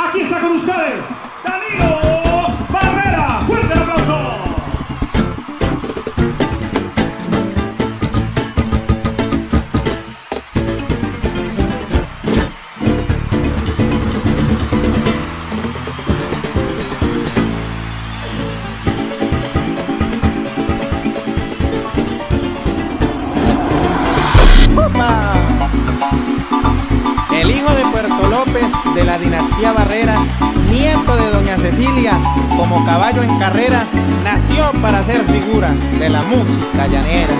Aquí está con ustedes, Danilo Barrera. Fuerte el aplauso. El hijo de nieto de Doña Cecilia, como caballo en carrera, nació para ser figura de la música llanera.